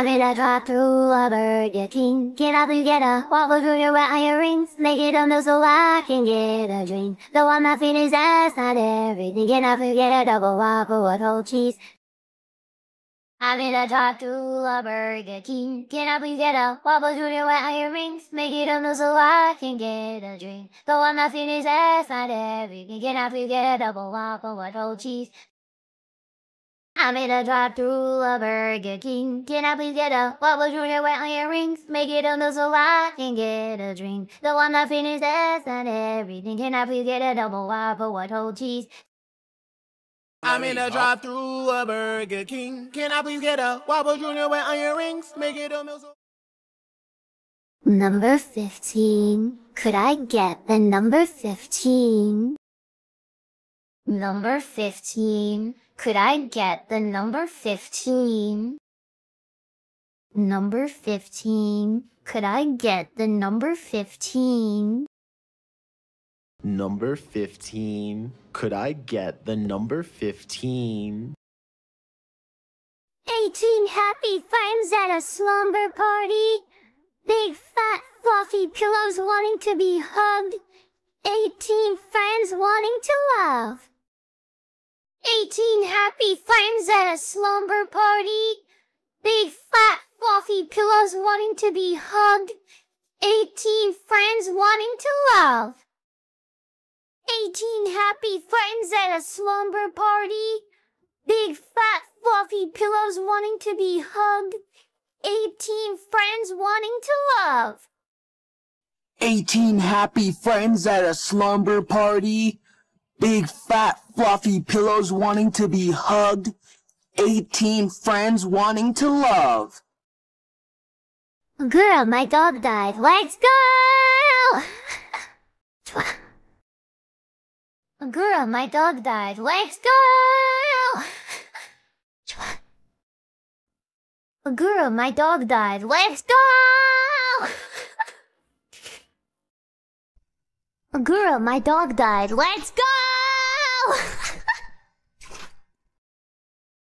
I'm in a drive through a Burger King. Get up and get a wobble through your wet earrings. Make it on so I can get a drink. Though I'm not finished, that's not everything. Get up and get a double whopper with whole cheese. I'm in a drive through a Burger King. Can I please get a wobble through your wet earrings? Make it on so I can get a drink. Though I'm not finished, that's not everything. Can I please get a double whopper with whole cheese? I'm in a drive through a Burger King. Can I please get a wobble through your wet earrings? Make it on so I can get a drink. Though I'm not finished, that's not everything. Can I please get a double whopper with whole cheese? I'm in a drive through a Burger King. Can I please get a Whopper Junior with onion rings? Make it a meal so. Number 15. Could I get the number 15? Number 15. Could I get the number 15? Number 15. Could I get the number 15? Number 15. Could I get the number 15? 18 happy friends at a slumber party. Big fat fluffy pillows wanting to be hugged. 18 friends wanting. 18 happy friends at a slumber party. Big fat fluffy pillows wanting to be hugged. 18 friends wanting to love. 18 happy friends at a slumber party. Big fat fluffy pillows wanting to be hugged. 18 friends wanting to love. 18 happy friends at a slumber party. Big fat fluffy pillows wanting to be hugged. 18 friends wanting to love. Girl, my dog died. Let's go! Girl, my dog died. Let's go! Girl, my dog died. Let's go! Girl, my dog died. Let's go! No!